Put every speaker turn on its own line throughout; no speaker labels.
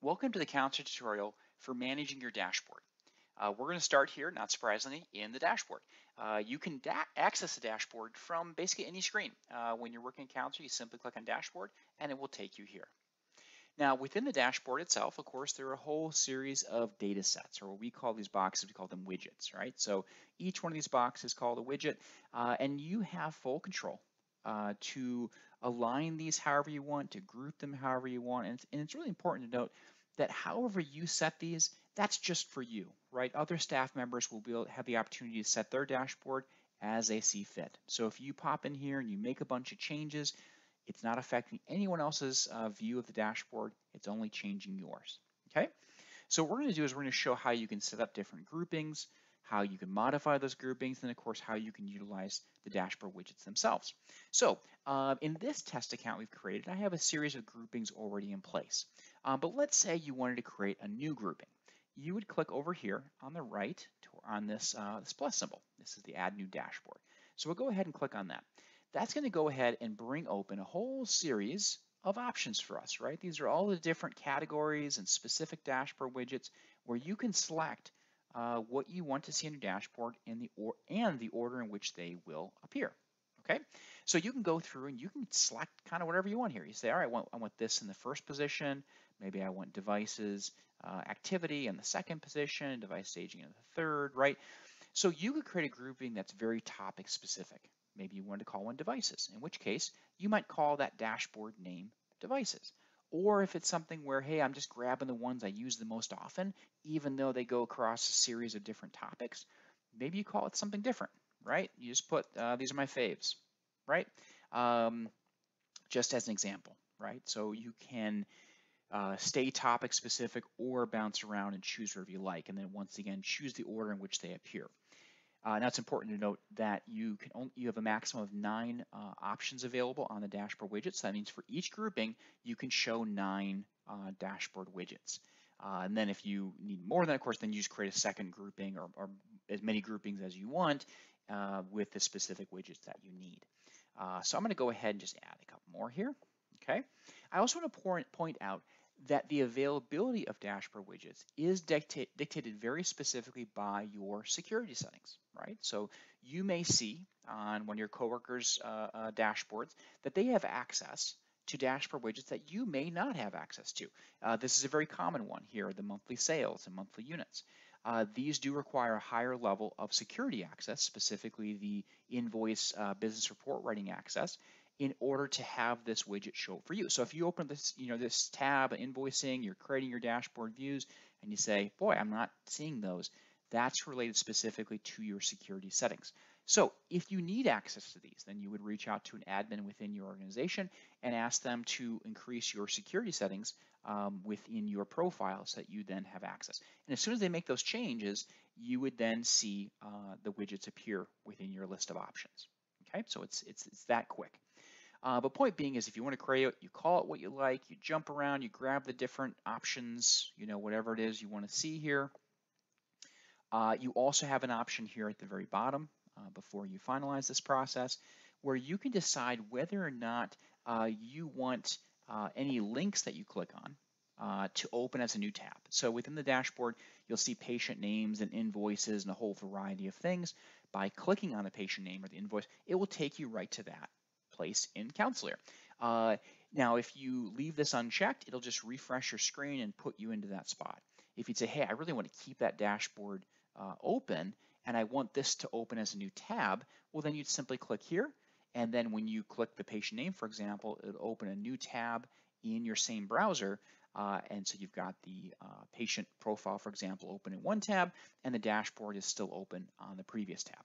Welcome to the CounselEAR tutorial for managing your dashboard. Uh, we're going to start here, not surprisingly, in the dashboard. Uh, you can da access the dashboard from basically any screen. Uh, when you're working in CounselEAR, you simply click on Dashboard and it will take you here. Now, within the dashboard itself, of course, there are a whole series of data sets, or what we call these boxes, we call them widgets, right? So each one of these boxes is called a widget, uh, and you have full control uh, to align these however you want, to group them however you want. And it's, and it's, really important to note that however you set these, that's just for you, right? Other staff members will be able to have the opportunity to set their dashboard as they see fit. So if you pop in here and you make a bunch of changes, it's not affecting anyone else's uh, view of the dashboard. It's only changing yours, okay? So what we're gonna do is we're gonna show how you can set up different groupings, how you can modify those groupings, and of course how you can utilize the dashboard widgets themselves. So uh, in this test account we've created, I have a series of groupings already in place. Uh, but let's say you wanted to create a new grouping. You would click over here on the right to, on this, uh, this plus symbol. This is the add new dashboard. So we'll go ahead and click on that. That's going to go ahead and bring open a whole series of options for us, right? These are all the different categories and specific dashboard widgets where you can select uh, what you want to see in your dashboard and the, or, and the order in which they will appear. Okay, so you can go through and you can select kind of whatever you want here. You say, all right, I want, I want this in the first position. Maybe I want devices uh, activity in the second position, device staging in the third, right? So you could create a grouping that's very topic specific. Maybe you want to call one devices, in which case you might call that dashboard name devices. Or if it's something where, hey, I'm just grabbing the ones I use the most often, even though they go across a series of different topics, maybe you call it something different, right? You just put, uh, these are my faves, right? Um, just as an example, right? So you can uh, stay topic specific or bounce around and choose whatever you like. And then once again, choose the order in which they appear. Uh, now it's important to note that you can only, you have a maximum of nine uh, options available on the dashboard widgets. So that means for each grouping, you can show nine uh, dashboard widgets. Uh, and then if you need more than of course, then you just create a second grouping or, or as many groupings as you want uh, with the specific widgets that you need. Uh, so I'm going to go ahead and just add a couple more here. Okay. I also want to point out that the availability of dashboard widgets is dictate, dictated very specifically by your security settings, right? So you may see on one of your coworkers' uh, uh, dashboards that they have access to dashboard widgets that you may not have access to. Uh, this is a very common one here, the monthly sales and monthly units. Uh, these do require a higher level of security access, specifically the invoice uh, business report writing access, in order to have this widget show for you. So if you open this, you know, this tab, invoicing, you're creating your dashboard views, and you say, boy, I'm not seeing those, that's related specifically to your security settings. So if you need access to these, then you would reach out to an admin within your organization and ask them to increase your security settings um, within your profile so that you then have access. And as soon as they make those changes, you would then see uh, the widgets appear within your list of options. Okay, so it's, it's, it's that quick. Uh, but point being is if you want to create it, you call it what you like, you jump around, you grab the different options, you know, whatever it is you want to see here. Uh, you also have an option here at the very bottom uh, before you finalize this process where you can decide whether or not uh, you want uh, any links that you click on uh, to open as a new tab. So within the dashboard, you'll see patient names and invoices and a whole variety of things. By clicking on a patient name or the invoice, it will take you right to that place in CounselEAR. Uh, now, if you leave this unchecked, it'll just refresh your screen and put you into that spot. If you'd say, hey, I really want to keep that dashboard uh, open and I want this to open as a new tab, well, then you'd simply click here. And then when you click the patient name, for example, it'll open a new tab in your same browser. Uh, and so you've got the uh, patient profile, for example, open in one tab, and the dashboard is still open on the previous tab.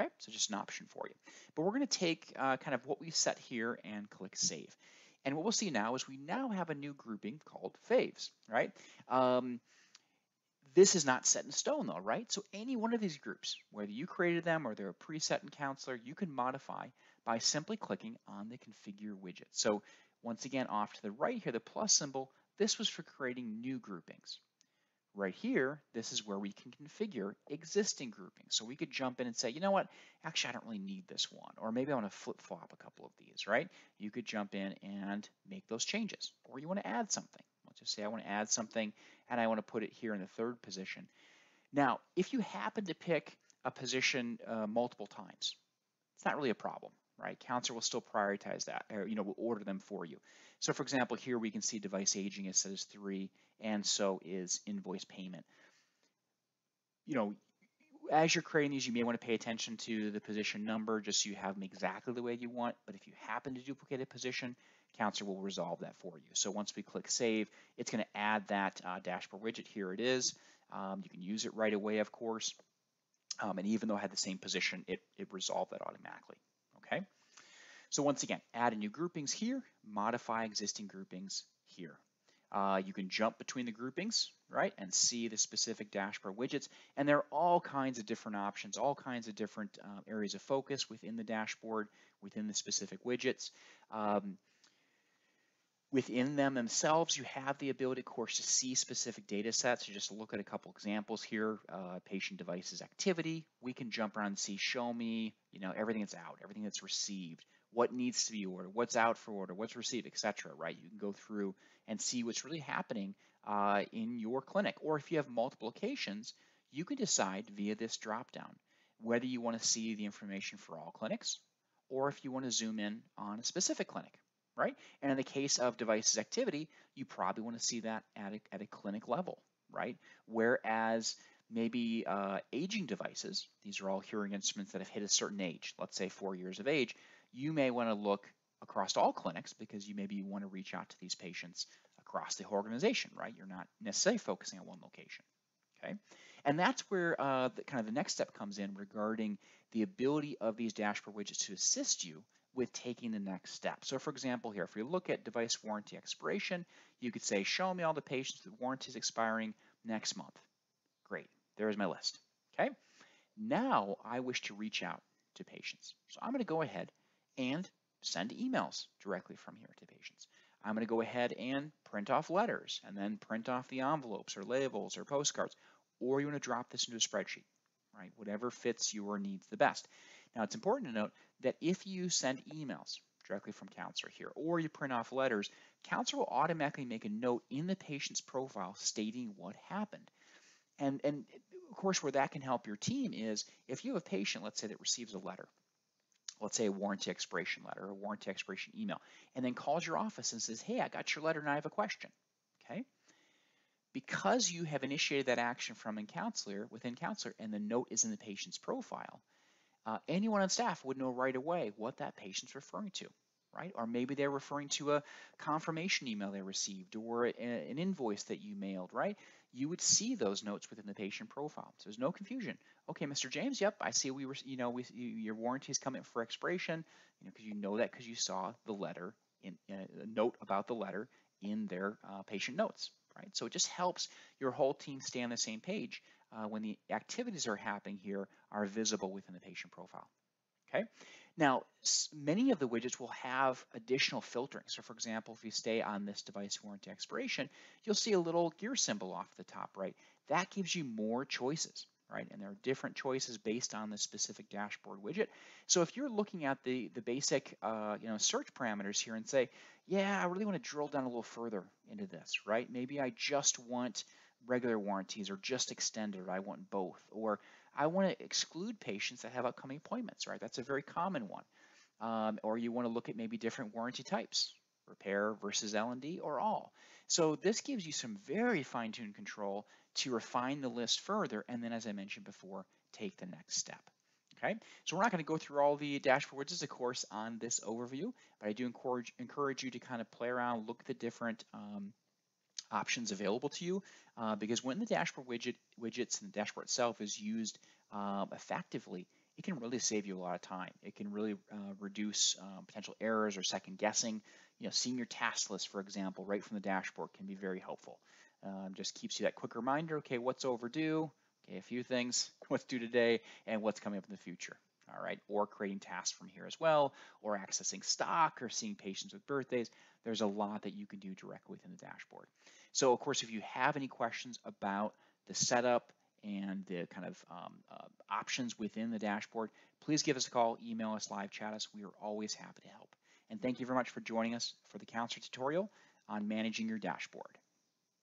Okay, so just an option for you. But we're going to take uh, kind of what we set here and click Save. And what we'll see now is we now have a new grouping called Faves, right? Um, this is not set in stone though, right? So any one of these groups, whether you created them or they're a preset in CounselEAR, you can modify by simply clicking on the configure widget. So once again, off to the right here, the plus symbol, this was for creating new groupings. Right here, this is where we can configure existing groupings. So we could jump in and say, you know what, actually I don't really need this one, or maybe I want to flip flop a couple of these, right? You could jump in and make those changes, or you want to add something. Let's Just say I want to add something and I want to put it here in the third position. Now, if you happen to pick a position uh, multiple times, it's not really a problem, right? CounselEAR will still prioritize that, or you know, will order them for you. So for example, here we can see device aging set as three, and so is invoice payment. You know, as you're creating these, you may want to pay attention to the position number just so you have them exactly the way you want. But if you happen to duplicate a position, CounselEAR will resolve that for you. So once we click Save, it's going to add that uh, dashboard widget. Here it is. Um, you can use it right away, of course. Um, and even though I had the same position, it, it resolved that automatically. Okay. So once again, add a new groupings here, modify existing groupings here. Uh, you can jump between the groupings, right, and see the specific dashboard widgets. And there are all kinds of different options, all kinds of different uh, areas of focus within the dashboard, within the specific widgets. Um, within them themselves, you have the ability, of course, to see specific data sets. So just look at a couple examples here, uh, patient devices activity. We can jump around and see, show me, you know, everything that's out, everything that's received, what needs to be ordered, what's out for order, what's received, et cetera, Right? You can go through and see what's really happening uh, in your clinic. Or if you have multiple locations, you can decide via this dropdown whether you want to see the information for all clinics or if you want to zoom in on a specific clinic, right? And in the case of devices activity, you probably want to see that at a, at a clinic level, right? Whereas maybe uh, aging devices, these are all hearing instruments that have hit a certain age, let's say four years of age, you may want to look across all clinics because you maybe want to reach out to these patients across the whole organization, right? You're not necessarily focusing on one location, okay? And that's where uh, the, kind of the next step comes in regarding the ability of these dashboard widgets to assist you with taking the next step. So for example here, if we look at device warranty expiration, you could say, show me all the patients with warranties expiring next month. Great, there's my list, okay? Now I wish to reach out to patients. So I'm gonna go ahead and send emails directly from here to patients. I'm going to go ahead and print off letters and then print off the envelopes or labels or postcards, or you want to drop this into a spreadsheet, right? Whatever fits your needs the best. Now, it's important to note that if you send emails directly from CounselEAR here, or you print off letters, CounselEAR will automatically make a note in the patient's profile stating what happened. And, and of course, where that can help your team is if you have a patient, let's say, that receives a letter let's say a warranty expiration letter or a warranty expiration email, and then calls your office and says, hey, I got your letter and I have a question, okay? Because you have initiated that action from in CounselEAR, within CounselEAR, and the note is in the patient's profile, uh, anyone on staff would know right away what that patient's referring to, right? Or maybe they're referring to a confirmation email they received or a, an invoice that you mailed, right? You would see those notes within the patient profile. So there's no confusion. Okay, Mr. James, yep, I see we were, you know, we, you, your warranty is coming for expiration, you know, because you know that because you saw the letter in uh, a note about the letter in their uh, patient notes, right? So it just helps your whole team stay on the same page uh, when the activities are happening here are visible within the patient profile. Okay. Now, many of the widgets will have additional filtering. So for example, if you stay on this device warranty expiration, you'll see a little gear symbol off the top right. That gives you more choices, right? And there are different choices based on the specific dashboard widget. So if you're looking at the, the basic uh, you know, search parameters here and say, yeah, I really want to drill down a little further into this, right? Maybe I just want regular warranties or just extended, or I want both, or I want to exclude patients that have upcoming appointments, right? That's a very common one. Um, or you want to look at maybe different warranty types, repair versus L&D or all. So this gives you some very fine-tuned control to refine the list further, and then as I mentioned before, take the next step. Okay, so we're not going to go through all the dashboards, as a course, on this overview, but I do encourage encourage you to kind of play around, look at the different um, options available to you uh, because when the dashboard widget widgets and the dashboard itself is used um, effectively, it can really save you a lot of time. It can really uh, reduce um, potential errors or second guessing. You know, seeing your task list, for example, right from the dashboard can be very helpful. Um, just keeps you that quick reminder, okay, what's overdue, okay, a few things, what's due today, and what's coming up in the future all right, or creating tasks from here as well, or accessing stock or seeing patients with birthdays. There's a lot that you can do directly within the dashboard. So of course, if you have any questions about the setup and the kind of um, uh, options within the dashboard, please give us a call, email us, live chat us. We are always happy to help. And thank you very much for joining us for the CounselEAR tutorial on managing your dashboard.